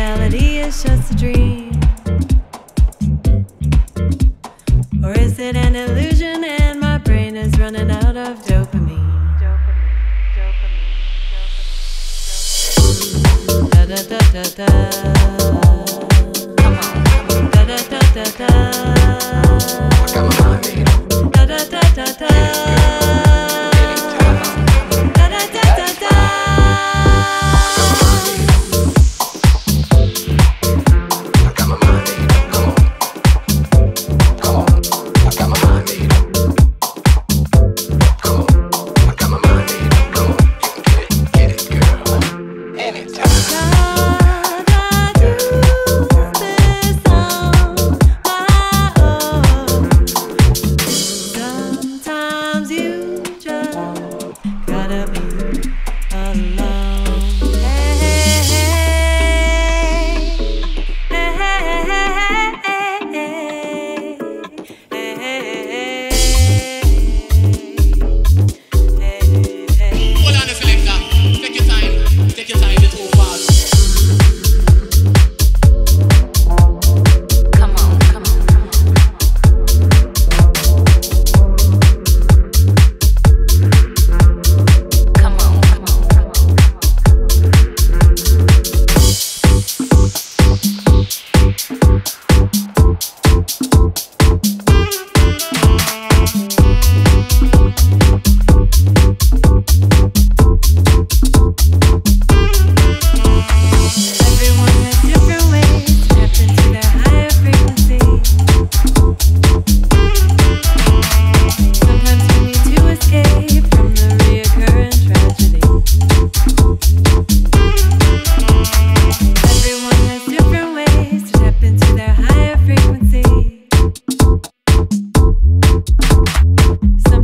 reality is just a dream? Or is it an illusion and my brain is running out of dopamine? Dopamine, dopamine, dopamine, dopamine. Da, da, da, da, da.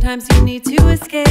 Sometimes you need to escape.